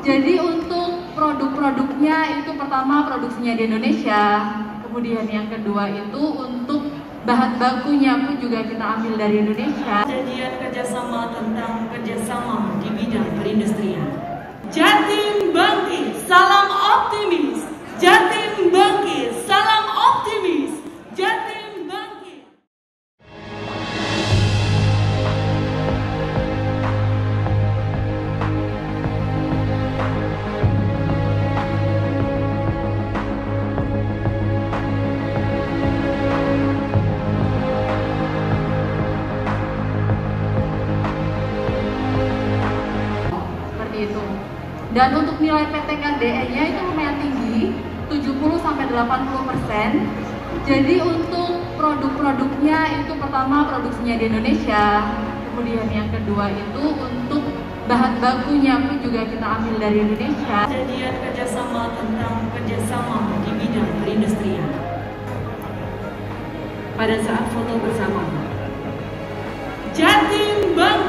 Jadi untuk produk-produknya itu pertama produksinya di Indonesia, kemudian yang kedua itu untuk bahan bakunya pun juga kita ambil dari Indonesia. Perjanjian kerjasama tentang kerjasama di bidang perindustrian. Jatim Dan untuk nilai PTKDE-nya itu lumayan tinggi, 70 sampai 80 persen. Jadi untuk produk-produknya itu pertama produksinya di Indonesia, kemudian yang kedua itu untuk bahan bakunya pun juga kita ambil dari Indonesia. Perjanjian kerjasama tentang kerjasama di bidang perindustrian. Pada saat foto bersama. Jatim. Jatim